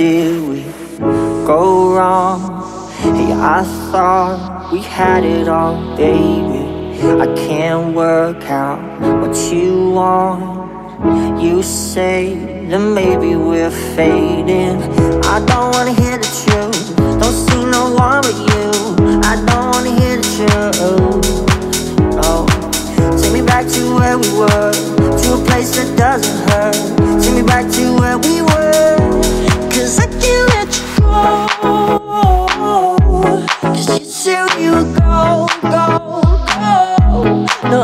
did we go wrong? Hey, I thought we had it all, baby. I can't work out what you want. You say that maybe we're fading. I don't wanna hear the truth. Don't see no one but you. I don't wanna hear the truth. Oh, take me back to where we were To a place that doesn't hurt. Take me back to where we were.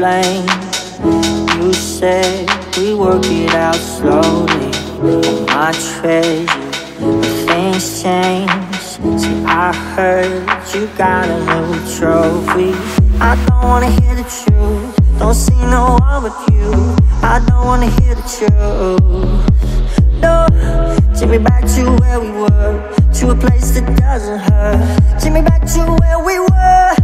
lay blame. You said we work it out slowly. On my treasure, things change. See, I heard you got a new trophy. I don't wanna hear the truth. Don't see no one but you. I don't wanna hear the truth. No, take me back to where we were, to a place that doesn't hurt. Take me back to where we were.